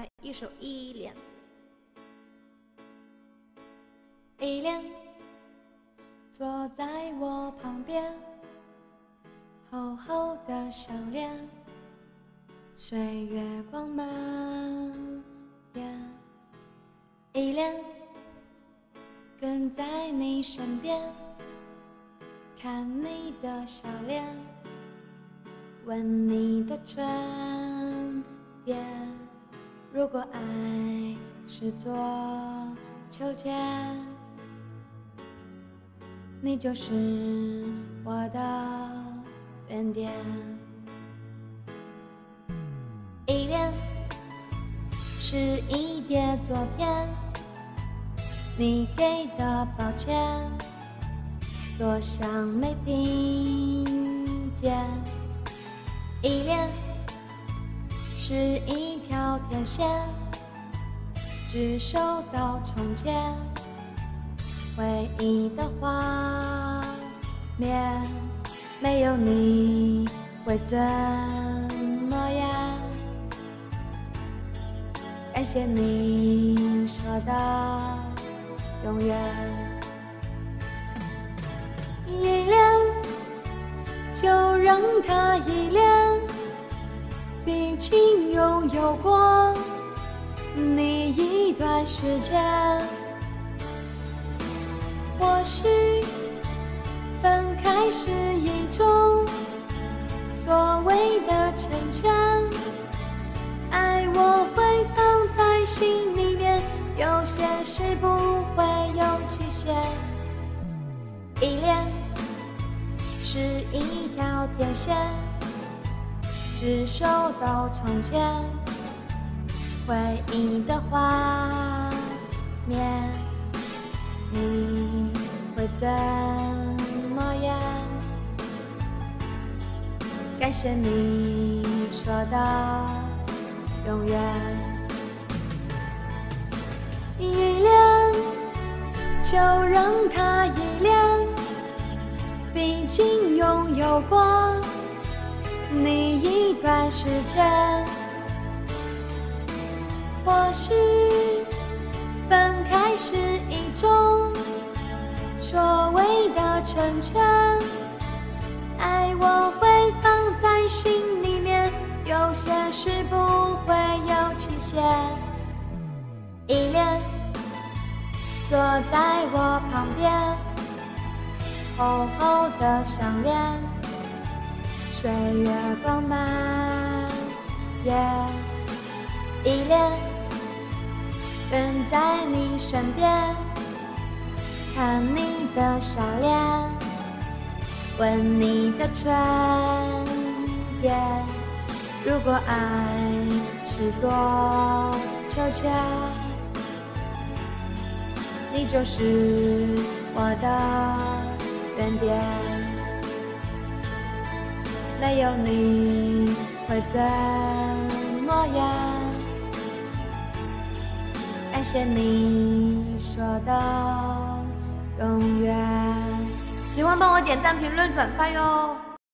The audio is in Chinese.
来一首《依恋》。依恋，坐在我旁边，厚厚的项链，随月光蔓延。依恋，跟在你身边，看你的笑脸，吻你的唇边。如果爱是座秋千，你就是我的原点。依恋是一叠昨天，你给的抱歉，多想没听见。依恋是一条天线，只收到从前回忆的画面，没有你会怎么样？感谢你说的永远，依恋就让它依恋。毕竟拥有过你一段时间，或许分开是一种所谓的成全，爱我会放在心里面，有些事不会有期限。依恋是一条天线。只收到从前回忆的画面，你会怎么样？感谢你说的永远，依恋就让它依恋，毕竟拥有过。你一段时间，或许分开是一种所谓的成全，爱我会放在心里面，有些事不会有期限。依恋，坐在我旁边，厚厚的项链。岁月光蔓延，依恋，跟在你身边，看你的笑脸，吻你的唇边。如果爱是座秋千，你就是我的原点。没有你会怎么样？感谢你说的永远。喜欢帮我点赞、评论、转发哟。